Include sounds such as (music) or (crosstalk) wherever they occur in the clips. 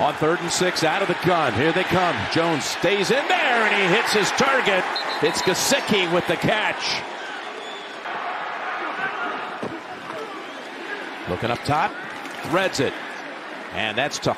On third and six, out of the gun. Here they come. Jones stays in there and he hits his target. It's Gesicki with the catch. Looking up top, threads it. And that's to.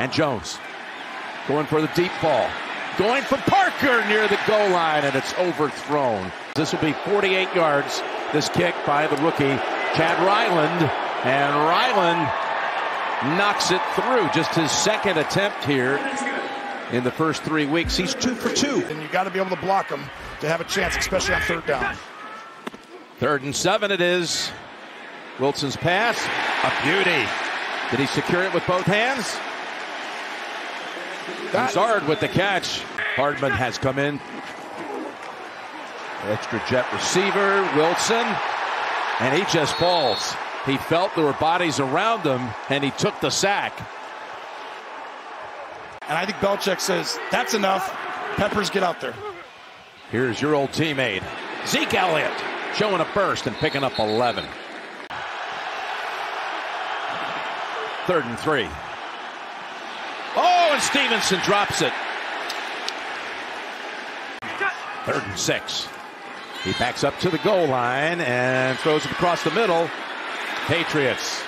And Jones going for the deep ball. Going for Parker near the goal line, and it's overthrown. This will be 48 yards. This kick by the rookie, Chad Ryland. And Ryland knocks it through. Just his second attempt here in the first three weeks. He's two for two. And you got to be able to block him to have a chance, especially on third down. Third and seven it is. Wilson's pass, a beauty. Did he secure it with both hands? Lazard with the catch. Hardman has come in. Extra jet receiver, Wilson, and he just falls. He felt there were bodies around him, and he took the sack. And I think Belichick says, that's enough. Peppers, get out there. Here's your old teammate, Zeke Elliott, showing a burst and picking up 11. Third and three. Oh, and Stevenson drops it. Third and six. He backs up to the goal line and throws it across the middle. Patriots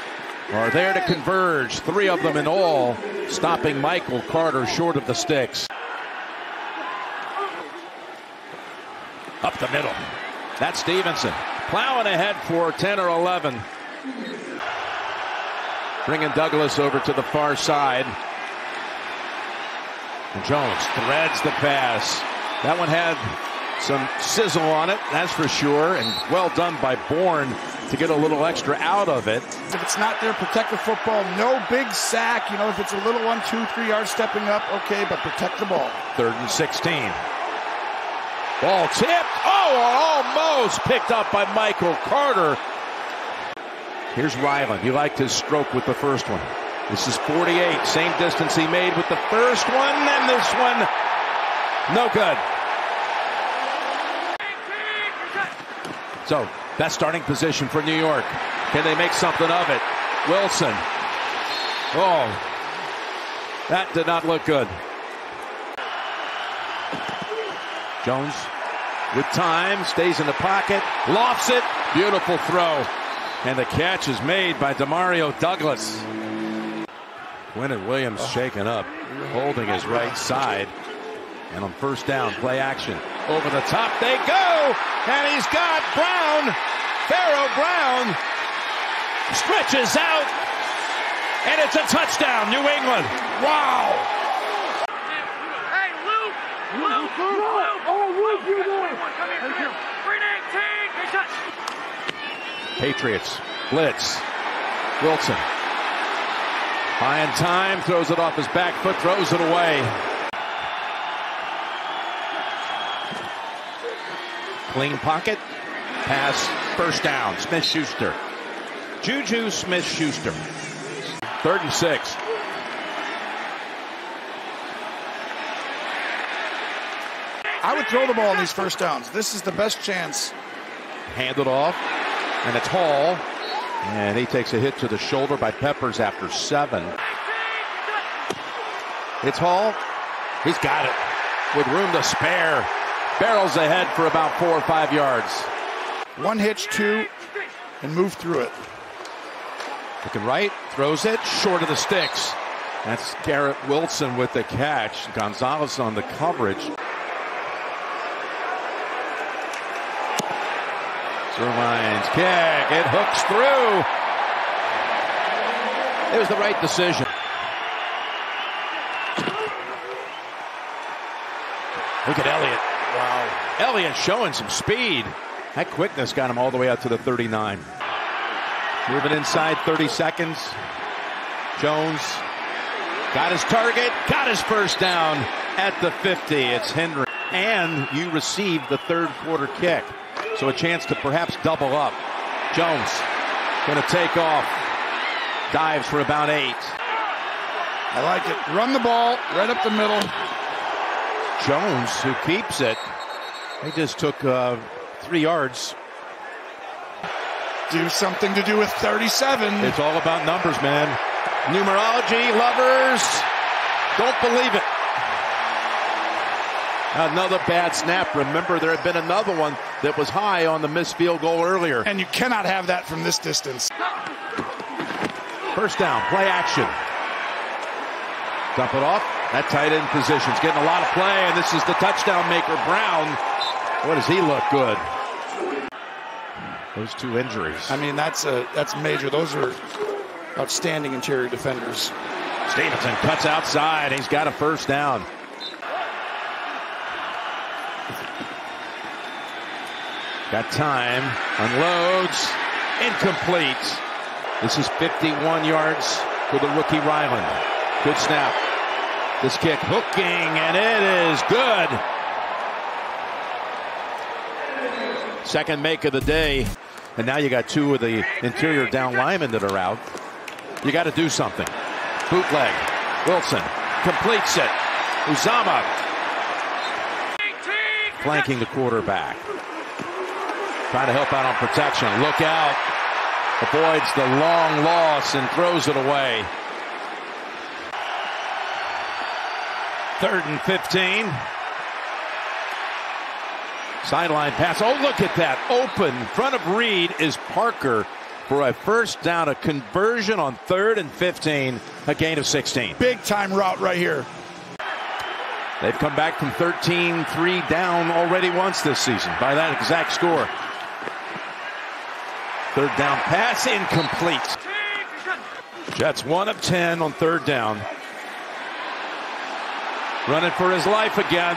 are there to converge. Three of them in all, stopping Michael Carter short of the sticks. Up the middle. That's Stevenson. Plowing ahead for 10 or 11. Bringing Douglas over to the far side. Jones threads the pass. That one had some sizzle on it, that's for sure, and well done by Bourne to get a little extra out of it. If it's not there, protect the football. No big sack. You know, if it's a little one, two, three yards stepping up, okay, but protect the ball. Third and 16. Ball tipped. Oh, almost picked up by Michael Carter. Here's Ryland. He liked his stroke with the first one. This is 48. Same distance he made with the first one, and this one, no good. So, best starting position for New York. Can they make something of it? Wilson. Oh, that did not look good. Jones with time, stays in the pocket, lofts it. Beautiful throw. And the catch is made by Demario Douglas. Quinnen Williams oh. shaken up, holding his right side. And on first down, play action. Over the top they go. And he's got Brown. Pharaoh Brown stretches out. And it's a touchdown, New England. Wow. Hey, Luke! Luke! Luke! Oh, Luke, you're there! Come here, come here. Green 18! Good shot! Patriots blitz. Wilson. High in time, throws it off his back foot, throws it away. Clean pocket. Pass. First down. Smith Schuster. Juju Smith Schuster. Third and six. I would throw the ball on these first downs. This is the best chance. Handed off. And it's Hall. And he takes a hit to the shoulder by Peppers after seven. It's Hall. He's got it with room to spare. Barrels ahead for about four or five yards. One hitch, two, and move through it. Looking right, throws it short of the sticks. That's Garrett Wilson with the catch. Gonzalez on the coverage. Zuerlein's kick. It hooks through. It was the right decision. Look at Elliott. Wow. Elliott showing some speed. That quickness got him all the way out to the 39. Moving inside 30 seconds. Jones got his target, got his first down at the 50. It's Henry. And you receive the third quarter kick. So a chance to perhaps double up. Jones going to take off. Dives for about eight. I like it. Run the ball right up the middle. Jones, who keeps it. They just took uh, three yards. do something to do with 37. It's all about numbers, man. Numerology, lovers, don't believe it. Another bad snap. Remember, there had been another one that was high on the missed field goal earlier. And you cannot have that from this distance. First down, play action. Dump it off. That tight end position's getting a lot of play, and this is the touchdown maker, Brown. What does he look good? Those two injuries. I mean, that's a that's major. Those are outstanding interior defenders. Stevenson cuts outside. He's got a first down. Got time. Unloads. Incomplete. This is 51 yards for the rookie Ryland. Good snap. This kick hooking, and it is good. Second make of the day. And now you got two of the interior down linemen that are out. You got to do something. Bootleg. Wilson completes it. Uzomah flanking the quarterback. Trying to help out on protection. Look out. Avoids the long loss and throws it away. Third and 15. Sideline pass. Oh, look at that. Open. In front of Reed is Parker for a first down, a conversion on third and 15, a gain of 16. Big time route right here. They've come back from 13 3 down already once this season by that exact score. Third down pass incomplete. Jets one of 10 on third down. Running for his life again.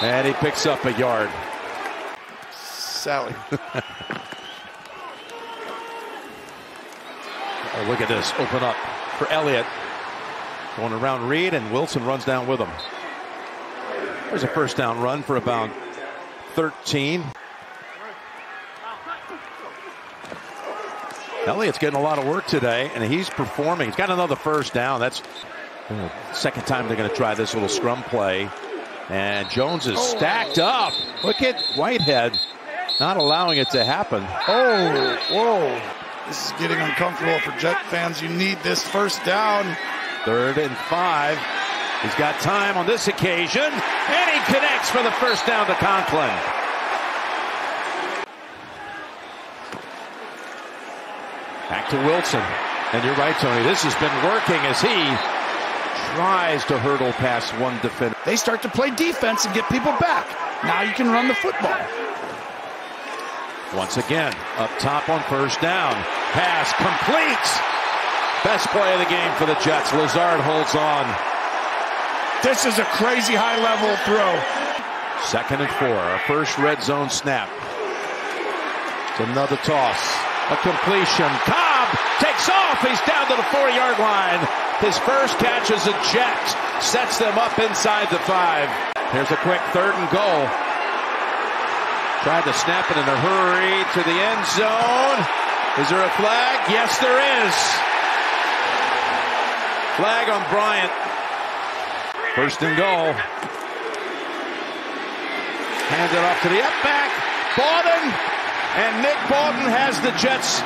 And he picks up a yard. Sally. (laughs) Oh, look at this. Open up for Elliott. Going around Reed, and Wilson runs down with him. There's a first down run for about 13. Elliott's getting a lot of work today, and he's performing. He's got another first down. That's second time they're going to try this little scrum play. And Jones is stacked up. Look at Whitehead not allowing it to happen. Oh, whoa. This is getting uncomfortable for Jet fans. You need this first down. Third and five. He's got time on this occasion, and he connects for the first down to Conklin. Back to Wilson. And you're right, Tony. This has been working as he tries to hurdle past one defender. They start to play defense and get people back. Now you can run the football. Once again, up top on first down. Pass complete. Best play of the game for the Jets. Lazard holds on. This is a crazy high level throw. Second and four. Our first red zone snap. It's another toss. A completion. Cobb takes off. He's down to the four yard line. His first catch is a jet. Sets them up inside the five. Here's a quick third and goal. Tried to snap it in a hurry to the end zone. Is there a flag? Yes, there is. Flag on Bryant. First and goal. Hand it off to the up back. Bawden. And Nick Bawden has the Jets'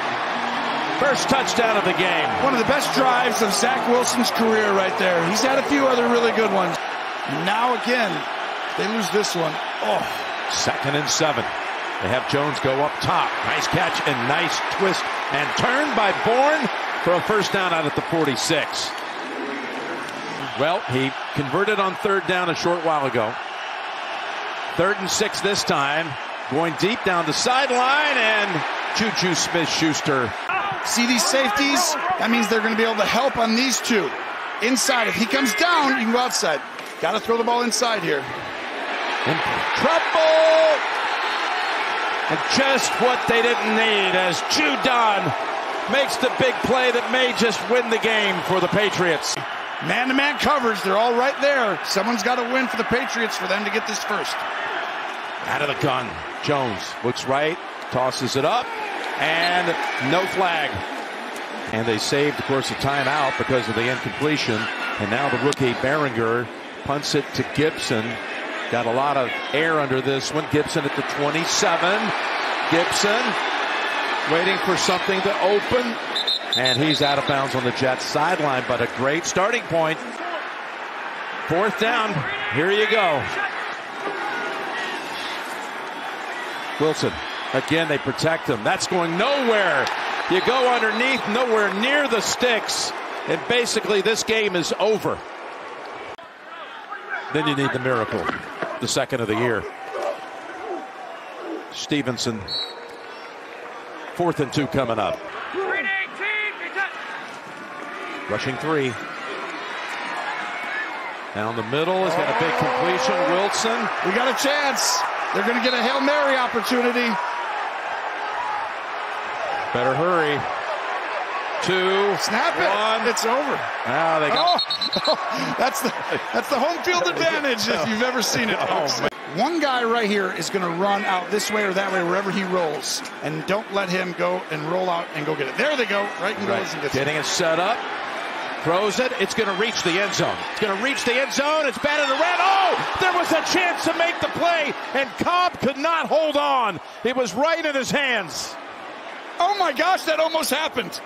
first touchdown of the game. One of the best drives of Zach Wilson's career right there. He's had a few other really good ones. Now again, they lose this one. Oh. Second and seven. They have Jones go up top. Nice catch and nice twist and turn by Bourne for a first down out at the 46. Well, he converted on third down a short while ago. Third and six this time. Going deep down the sideline and Juju Smith Schuster. See these safeties? That means they're going to be able to help on these two. Inside. If he comes down, you can go outside. Got to throw the ball inside here. In trouble! And just what they didn't need as Judon makes the big play that may just win the game for the Patriots. Man to man coverage, they're all right there. Someone's got to win for the Patriots for them to get this first. Out of the gun. Jones looks right, tosses it up, and no flag. And they saved, of course, a timeout because of the incompletion. And now the rookie Baringer punts it to Gipson. Got a lot of air under this one. Gipson at the 27. Gipson waiting for something to open. And he's out of bounds on the Jets sideline, but a great starting point. Fourth down. Here you go. Wilson. Again, they protect him. That's going nowhere. You go underneath, nowhere near the sticks. And basically, this game is over. Then you need the miracle, the second of the year. Stevenson, fourth and two coming up. Rushing three. Down the middle, he's got a big completion. Wilson. We got a chance. They're going to get a Hail Mary opportunity. Better hurry. Two. Snap it. One. It's over. Now they got. Oh, (laughs) that's the that's the home field advantage if you've ever seen it. (laughs) Oh. One guy right here is going to run out this way or that way wherever he rolls, and don't let him go and roll out and go get it. There they go. Right and Right. goes and gets Getting it set up. Throws it. It's going to reach the end zone. It's going to reach the end zone. It's batted around. Oh, there was a chance to make the play, and Cobb could not hold on. It was right in his hands. Oh my gosh, that almost happened.